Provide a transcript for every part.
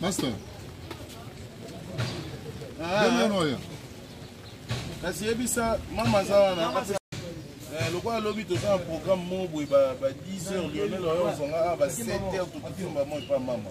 Master. Ah. Demi ono ya. Kasi yebisa mama za wana. Eh, lokola lobi toza na programme moko boye ba 10 heures lionel oyo ozonga awa ba 7 heures tokotumba moi pa mama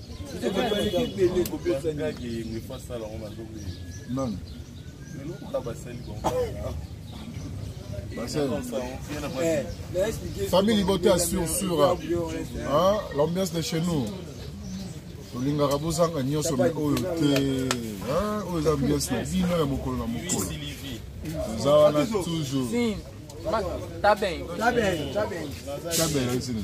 nani famille libote ya sur sur l'ambiance de chez nous tolingaka bozanga nyonso me oyo te oyo eza ambiance na bino ya mokolo na mokolo toza wana toujours tabel tabel tabel tabel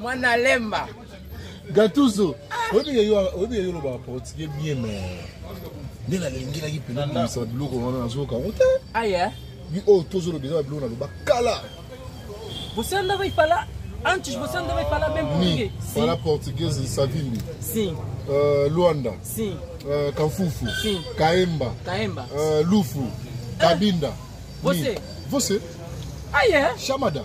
Mwana lemba. Gatuzo. Oyebi ya yo oyebi ya yo loba portugais bien mais nde nalengelaki mpenza kobimisa biloko wana nazoyoka yango te. Aya. Bi oyo tozoloba eza biloko naloba kala. Bosanda ba ifala antes você não vai falar bem português. Sim. Fala português em Savimbi. Sim. Uh, Luanda. Sim. Uh, Canfufu. Sim. Caemba. Caemba. Uh, Lufu. Ah. Cabinda. Você. Você. Ah, é? Chamada.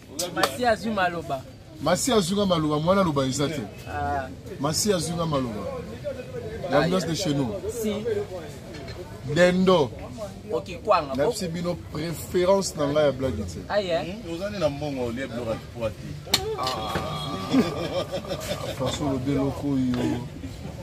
Masi azwi maloba. Masi azwi nga maloba, mwana loba eza te. Ah. Masi azwi nga maloba. L'ambiance de chez nous. Si. Dendo. okikwanga nayebisi bino préférence na ngai ya blage te ozali na mbongo olie biloko akikwati faso olobi eloko oyo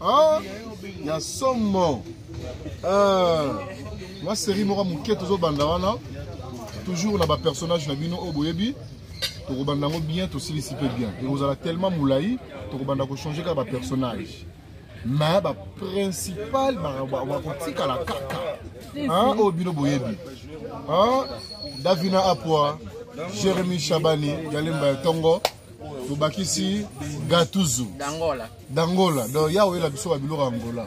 Ah, ya somo euh, mwa série moko moke tozobanda wana toujours na bapersonnage na bino oyo boyebi tokobanda yango bien tosilisi mpe bien ekozala tellement molai tokobanda kochange kaka bapersonnage mais baprincipal bakotikala kaka oyo bino boyebi davina apua jérémi shabani ya lemba ya ntongo tobakisi gatuzu d'angola donc ya oyela biso babiloko ya angola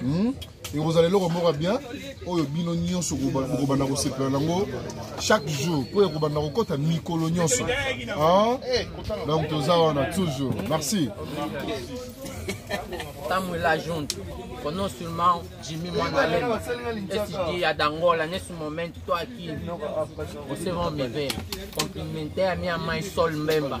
hmm? ekozala eloko moko bien oyo bino nyonso bokobanda kosepela nango chaque jour mpo ekobanda kokɔta mikolo nyonso ah? donc toza wana toujours merci tamwela jonte ko non seulement jimi mwanalema esidi ya dangola nesse momento tô aqui você vão me ver complementar a minha mãe sol mbemba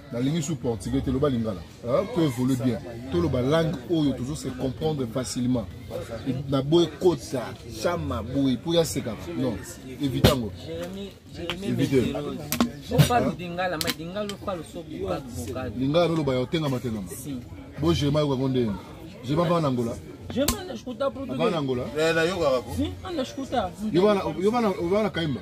nalingi su portugais te loba lingala to évolue bien toloba langue oyo tozo se comprendre facilement na boye kota chama boye mpo ya sekaka non évite yango lingala noloba ya otengama tengama bo jerema yoka yango ndenge jerema mpanga na angola German na escutar português. Agora na Angola? É, na yoga. Sim, na escutar. Yoga na Kaimba.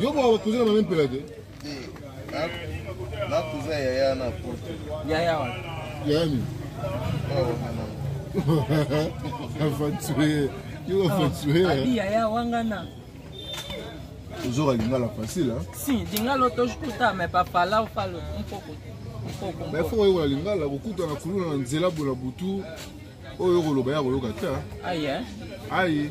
Yo ba cousin na même pela te. Na cousin ya ya na porte. Ya ya wa. Ya ni. Afantsue. Yo afantsue. Abi ya ya wanga na. Ozoka lingala facile hein. Si, lingala otoshikuta mais papa la ufalo mpoko. Mpoko. Mais faut oyekola lingala kokuta na kuluna na nzela bona butu oyo okoloba ya koyoka te. Aye. Aye.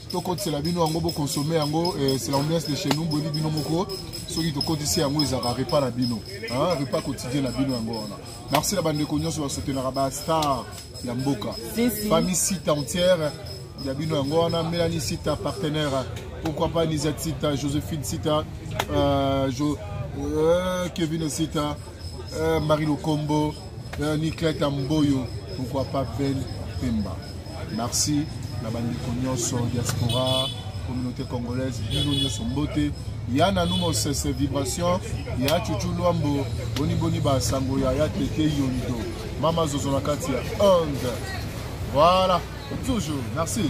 tokotisela bino yango bokonsome yango eh, c'est l'ambiance de chez nous boyebi bino moko soki tokotisi yango ezalaka repas na bino repas quotidien na bino yango wana merci na bandeko nyonso basotenaka bastar ya mboka famille site entière ya bino yango wana melani sita partenaire pourquoi pas nizat sita josephine sita euh, jo, euh, kevin sita Euh, Marie Lokombo, euh, Niclette Amboyo, pourquoi pas Ben Pemba. Merci na bandeko nyonso diaspora communauté congolaise bino nyonso mbote ya nanu mosese vibration ya chuchu lwambo boniboni basango ya ya tete yondo mama zozo na kati ya onde voilà toujours merci